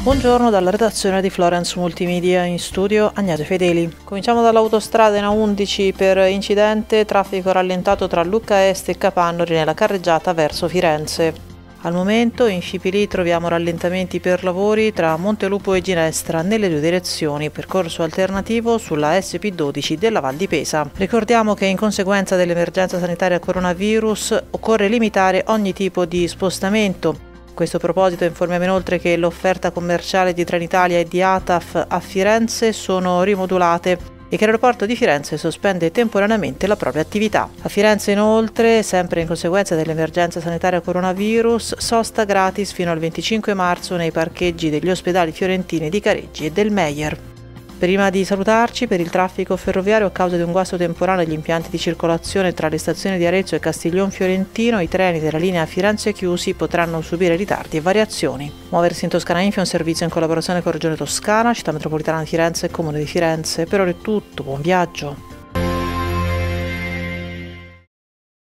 Buongiorno dalla redazione di Florence Multimedia in studio Agnese Fedeli. Cominciamo dall'autostrada in A11 per incidente, traffico rallentato tra Lucca Est e Capannori nella carreggiata verso Firenze. Al momento in Scipili troviamo rallentamenti per lavori tra Montelupo e Ginestra nelle due direzioni, percorso alternativo sulla SP12 della Val di Pesa. Ricordiamo che in conseguenza dell'emergenza sanitaria coronavirus occorre limitare ogni tipo di spostamento questo proposito informiamo inoltre che l'offerta commerciale di Trenitalia e di ATAF a Firenze sono rimodulate e che l'aeroporto di Firenze sospende temporaneamente la propria attività. A Firenze inoltre, sempre in conseguenza dell'emergenza sanitaria coronavirus, sosta gratis fino al 25 marzo nei parcheggi degli ospedali fiorentini di Careggi e del Meyer. Prima di salutarci, per il traffico ferroviario a causa di un guasto temporale agli impianti di circolazione tra le stazioni di Arezzo e Castiglion Fiorentino, i treni della linea Firenze chiusi potranno subire ritardi e variazioni. Muoversi in Toscana Info è un servizio in collaborazione con Regione Toscana, Città Metropolitana di Firenze e Comune di Firenze. Per ora è tutto, buon viaggio!